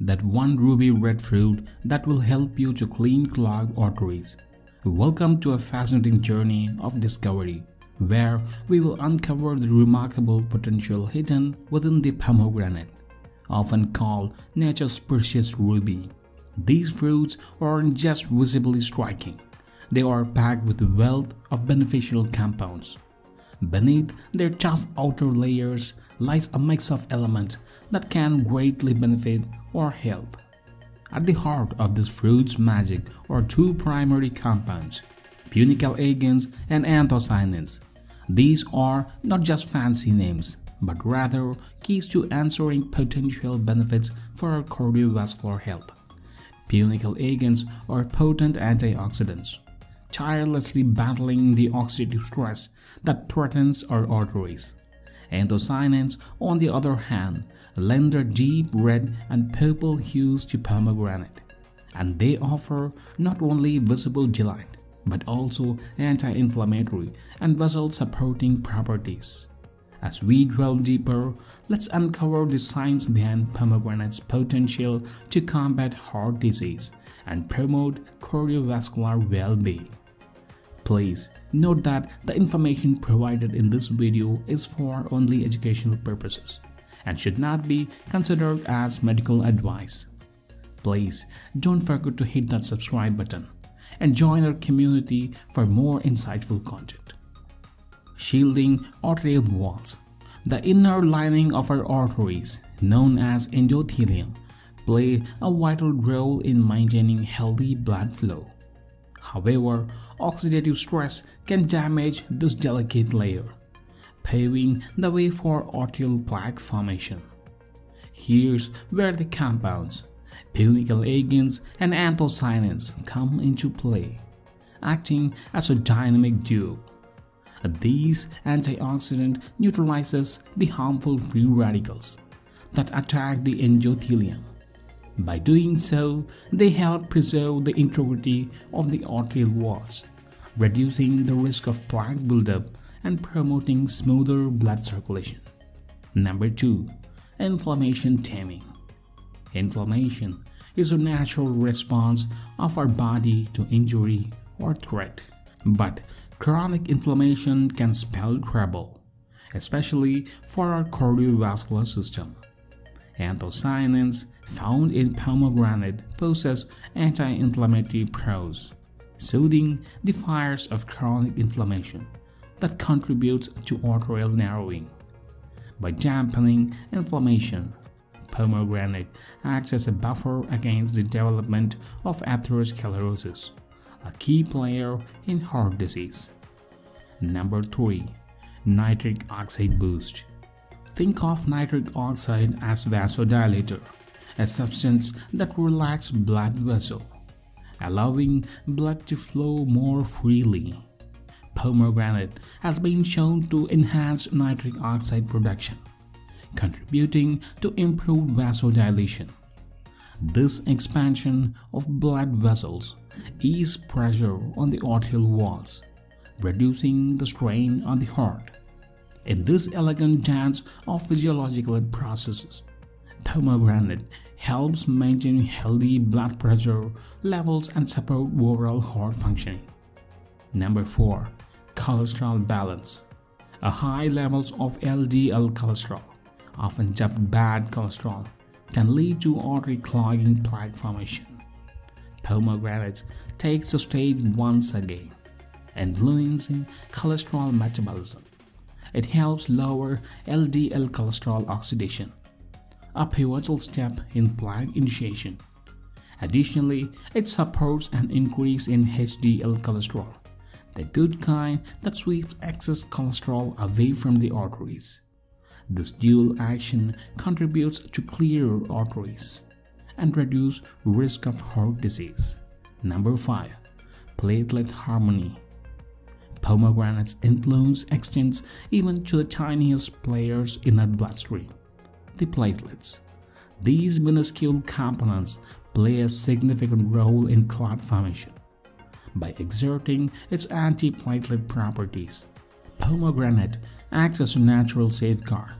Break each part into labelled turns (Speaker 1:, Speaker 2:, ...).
Speaker 1: that one ruby red fruit that will help you to clean clogged arteries. Welcome to a fascinating journey of discovery where we will uncover the remarkable potential hidden within the pomegranate, often called nature's precious ruby. These fruits aren't just visibly striking, they are packed with a wealth of beneficial compounds. Beneath their tough outer layers lies a mix of elements that can greatly benefit our health. At the heart of this fruit's magic are two primary compounds, punicalagins and anthocyanins. These are not just fancy names, but rather keys to answering potential benefits for our cardiovascular health. Punicalagins are potent antioxidants, tirelessly battling the oxidative stress that threatens our arteries. Anthocyanins, on the other hand, lend their deep red and purple hues to pomegranate, and they offer not only visible gelight but also anti-inflammatory and vessel-supporting properties. As we delve deeper, let's uncover the science behind pomegranate's potential to combat heart disease and promote cardiovascular well-being. Please note that the information provided in this video is for only educational purposes and should not be considered as medical advice. Please don't forget to hit that subscribe button and join our community for more insightful content. Shielding arterial walls. The inner lining of our arteries, known as endothelium, play a vital role in maintaining healthy blood flow. However, oxidative stress can damage this delicate layer, paving the way for arterial plaque formation. Here's where the compounds punicalagins and anthocyanins come into play, acting as a dynamic duo. These antioxidant neutralizes the harmful free radicals that attack the endothelium. By doing so, they help preserve the integrity of the arterial walls, reducing the risk of plaque buildup and promoting smoother blood circulation. Number 2. Inflammation taming. Inflammation is a natural response of our body to injury or threat. But chronic inflammation can spell trouble, especially for our cardiovascular system. Anthocyanins found in pomegranate possess anti-inflammatory pros, soothing the fires of chronic inflammation that contributes to arterial narrowing. By dampening inflammation, pomegranate acts as a buffer against the development of atherosclerosis, a key player in heart disease. Number 3. Nitric Oxide Boost Think of nitric oxide as vasodilator, a substance that relaxes blood vessel, allowing blood to flow more freely. Pomegranate has been shown to enhance nitric oxide production, contributing to improved vasodilation. This expansion of blood vessels eases pressure on the arterial walls, reducing the strain on the heart. In this elegant dance of physiological processes, pomegranate helps maintain healthy blood pressure levels and support overall heart functioning. Number 4. Cholesterol balance. A high levels of LDL cholesterol, often dubbed bad cholesterol, can lead to artery clogging plaque formation. Pomegranate takes the stage once again, influencing cholesterol metabolism. It helps lower LDL cholesterol oxidation, a pivotal step in plaque initiation. Additionally, it supports an increase in HDL cholesterol, the good kind that sweeps excess cholesterol away from the arteries. This dual action contributes to clearer arteries and reduce risk of heart disease. Number 5. Platelet harmony. Pomegranate's influence extends even to the tiniest players in our bloodstream, the platelets. These minuscule components play a significant role in clot formation. By exerting its antiplatelet properties, pomegranate acts as a natural safeguard,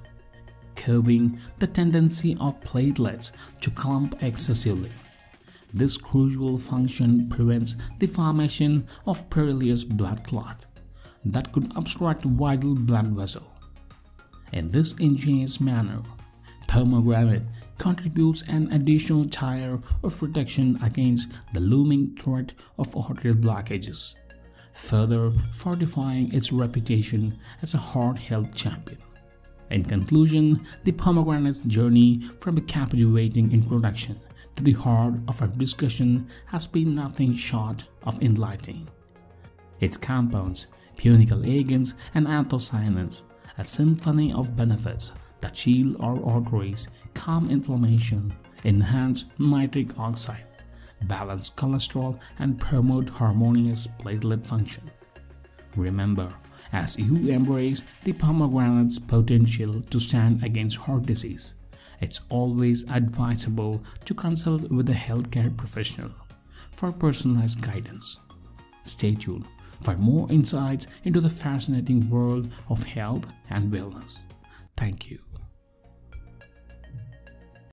Speaker 1: curbing the tendency of platelets to clump excessively. This crucial function prevents the formation of perilous blood clot that could obstruct vital blood vessel. In this ingenious manner, pomegranate contributes an additional tier of protection against the looming threat of arterial blockages, further fortifying its reputation as a heart health champion. In conclusion, the pomegranate's journey from a captivating introduction to the heart of our discussion has been nothing short of enlightening. Its compounds, punicalagins, and anthocyanins, a symphony of benefits that shield our arteries, calm inflammation, enhance nitric oxide, balance cholesterol, and promote harmonious platelet function. Remember, as you embrace the pomegranate's potential to stand against heart disease, it's always advisable to consult with a healthcare professional for personalized guidance. Stay tuned for more insights into the fascinating world of health and wellness. Thank you.